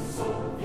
soul.